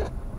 Ha ha ha.